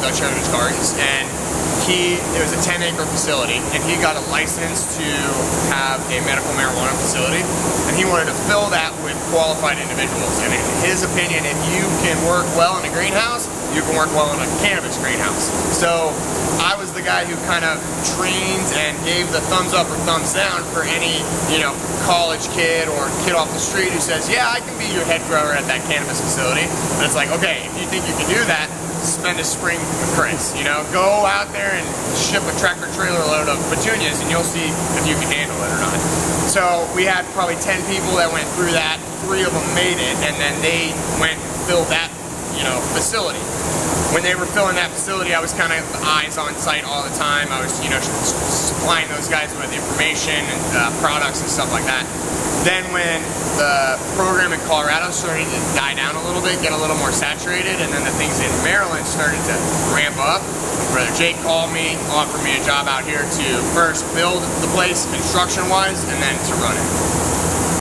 Dutch Heritage Gardens, and he it was a 10 acre facility, and he got a license to have a medical marijuana facility, and he wanted to fill that with qualified individuals. And in his opinion, if you can work well in a greenhouse, you can work well in a cannabis greenhouse. So I was the guy who kind of trained and gave the thumbs up or thumbs down for any, you know, college kid or kid off the street who says, yeah, I can be your head grower at that cannabis facility. And it's like, okay, if you think you can do that, spend a spring with Chris. You know, go out there and ship a tractor trailer load of petunias and you'll see if you can handle it or not. So we had probably 10 people that went through that. Three of them made it and then they went and filled that you know, facility. When they were filling that facility, I was kind of eyes on site all the time. I was, you know, supplying those guys with information and uh, products and stuff like that. Then when the program in Colorado started to die down a little bit, get a little more saturated, and then the things in Maryland started to ramp up, Brother Jake called me, offered me a job out here to first build the place construction-wise, and then to run it.